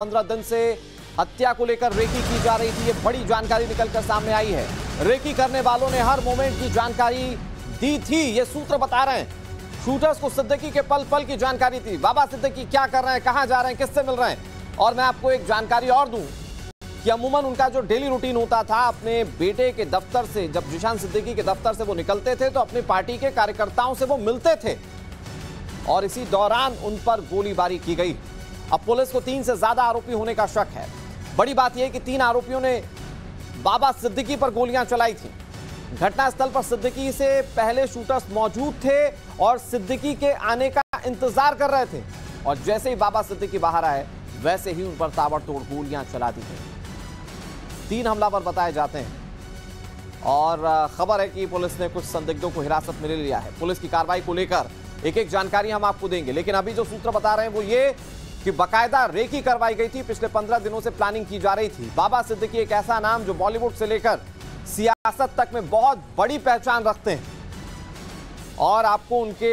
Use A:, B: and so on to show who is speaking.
A: पंद्रह दिन से हत्या को लेकर रेकी की जा रही थी। ये बड़ी जानकारी निकलकर सामने आई है। रेकी करने वालों ने हर मोमेंट की जानकारी दी थी। ये सूत्र बता रहे हैं, शूटर्स को सिद्दीकी के पल पल की जानकारी थी। बाबा सिद्दीकी क्या कर रहे हैं, कहाँ जा रहे हैं, किससे मिल रहे हैं? और मैं आपको एक जानकारी और दूँ कि अमूमन उनका जो डेली रूटीन होता था, अपने बेटे के दफ्तर से, जब जिशान सिद्दीकी के दफ्तर से वो निकलते थे तो अपनी पार्टी के कार्यकर्ताओं से वो मिलते थे। और इसी दौरान उन पर गोलीबारी की गई। अब पुलिस को तीन से ज़्यादा आरोपी होने का शक है। बड़ी बात यह कि तीन आरोपियों ने बाबा सिद्दीकी पर गोलियाँ चलाई थी। घटनास्थल पर सिद्दीकी से पहले शूटर्स मौजूद थे और सिद्दीकी के आने का इंतज़ार कर रहे थे। और जैसे ही बाबा सिद्दीकी बाहर आए, वैसे ही उन पर ताबड़तोड़ गोलियाँ चला दी गई। तीन हमलावर बताए जाते हैं। और खबर है कि पुलिस ने कुछ संदिग्धों को हिरासत में ले लिया है। पुलिस की कार्रवाई को लेकर एक एक जानकारी हम आपको देंगे। लेकिन अभी जो सूत्र बता रहे हैं वो ये कि बकायदा रेकी करवाई गई थी। पिछले पंद्रह दिनों से प्लानिंग की जा रही थी। बाबा सिद्दीकी एक ऐसा नाम जो बॉलीवुड से लेकर सियासत तक में बहुत बड़ी पहचान रखते हैं। और आपको उनके